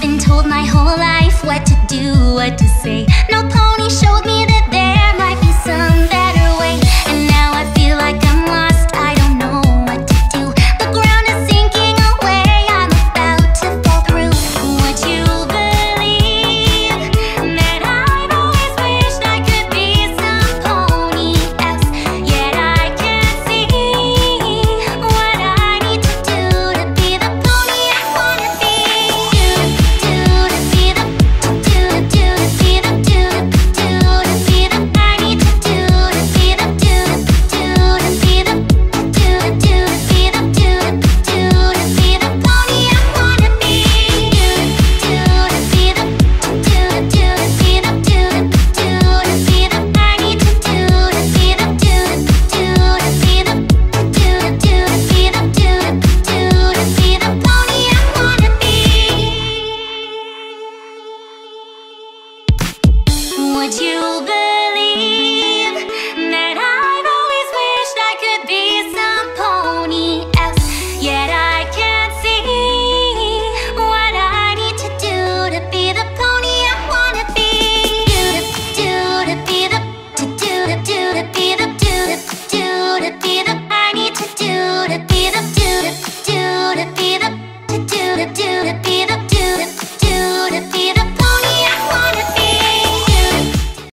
I've been told my whole life what to do, what to say. No pony showed me that